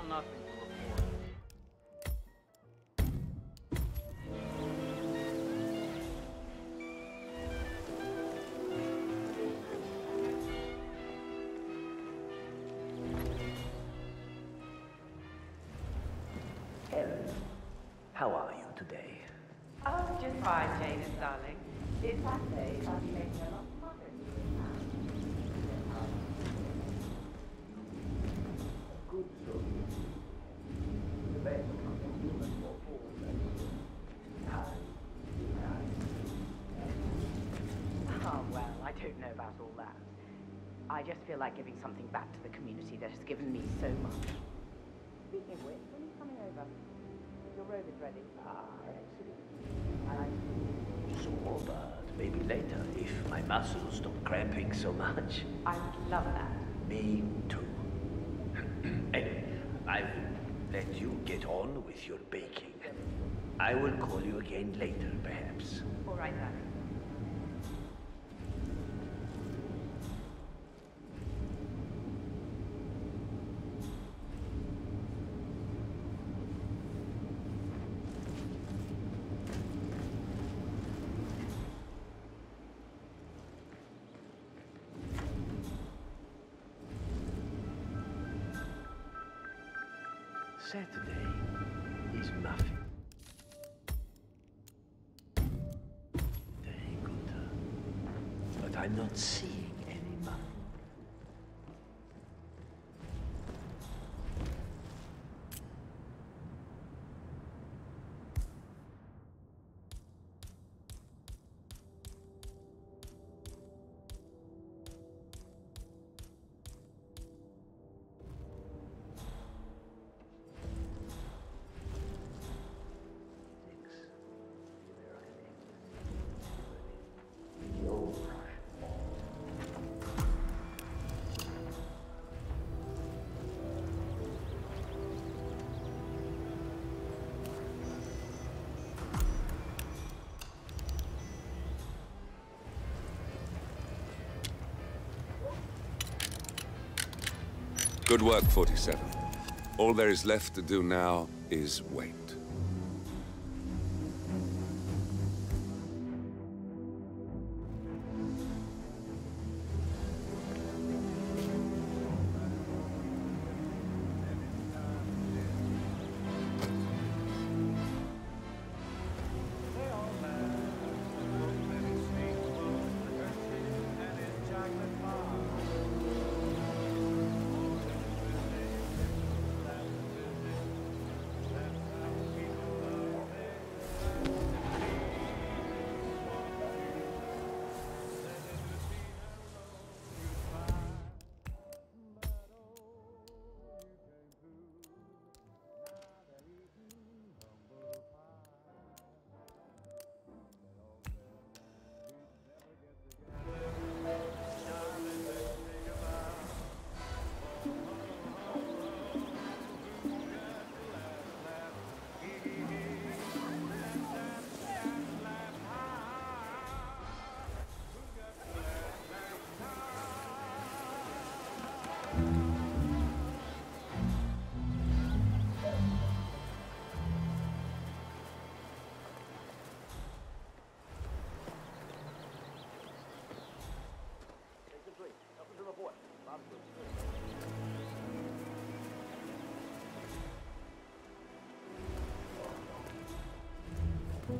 Still nothing to report. Ellen, how are you today? Oh, just fine, Janus, darling. It's Saturday, so I'll be making a lot of progress. Good soul. The best of human for all Time, Oh, well, I don't know about all that. I just feel like giving something back to the community that has given me so much. Speaking of which, when are you coming over? Your robe is ready. Ah, excellent. So, but maybe later if my muscles stop cramping so much. I would love that. Me too. anyway, I will let you get on with your baking. I will call you again later, perhaps. All right, darling. Saturday is good. But I'm not seeing Good work, 47. All there is left to do now is wait.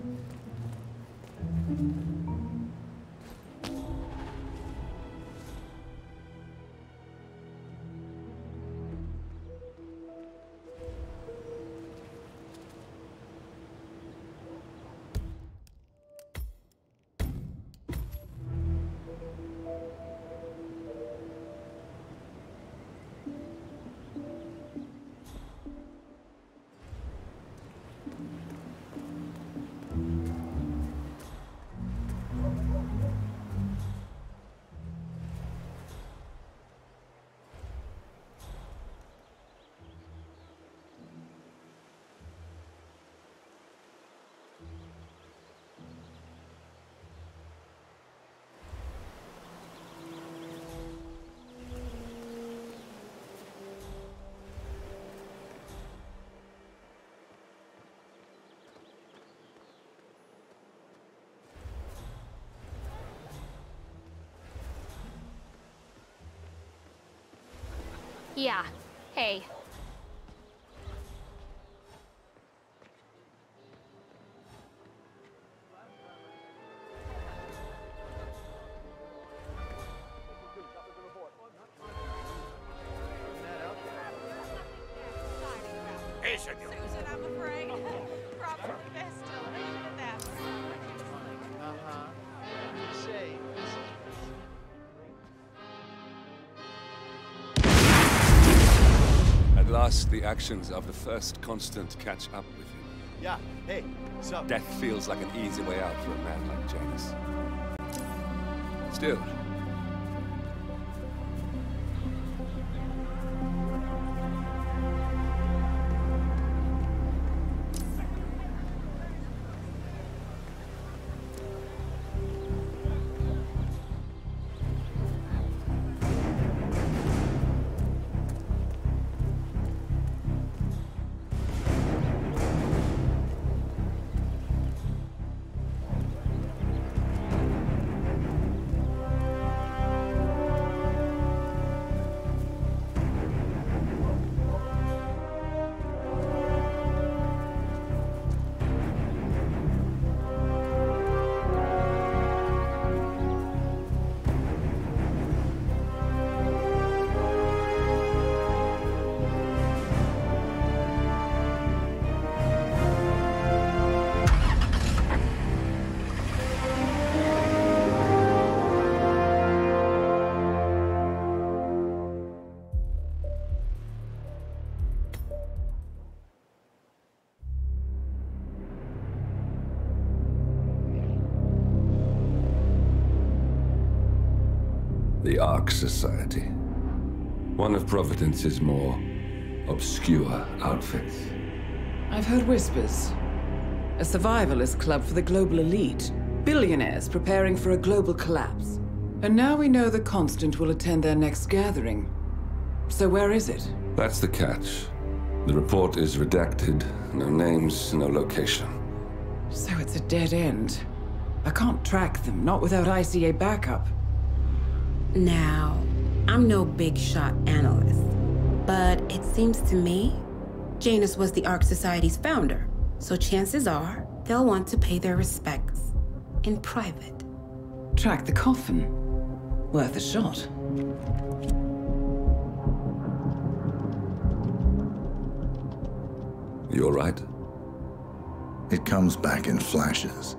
Amen. Yeah. Hey. The actions of the first constant catch up with you. yeah, hey, what's up? Death feels like an easy way out for a man like Janus. Still, The Ark Society. One of Providence's more obscure outfits. I've heard whispers. A survivalist club for the global elite. Billionaires preparing for a global collapse. And now we know the Constant will attend their next gathering. So where is it? That's the catch. The report is redacted. No names, no location. So it's a dead end. I can't track them, not without ICA backup. Now, I'm no big shot analyst, but it seems to me Janus was the Ark Society's founder, so chances are they'll want to pay their respects in private. Track the coffin. Worth a shot. You all right? It comes back in flashes.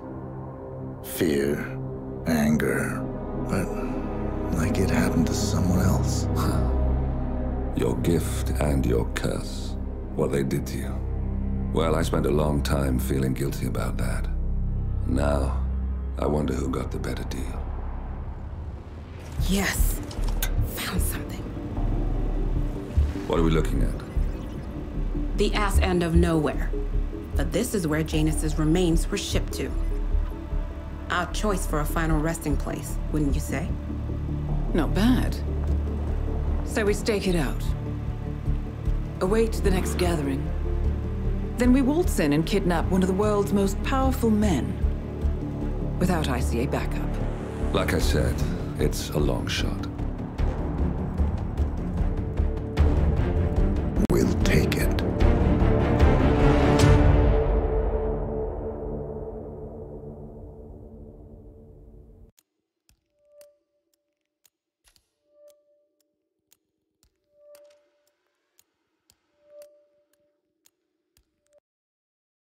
Fear, anger, but like it happened to someone else. Your gift and your curse. What they did to you. Well, I spent a long time feeling guilty about that. Now, I wonder who got the better deal. Yes, found something. What are we looking at? The ass end of nowhere. But this is where Janus's remains were shipped to. Our choice for a final resting place, wouldn't you say? Not bad. So we stake it out. Await the next gathering. Then we waltz in and kidnap one of the world's most powerful men. Without ICA backup. Like I said, it's a long shot. We'll take it.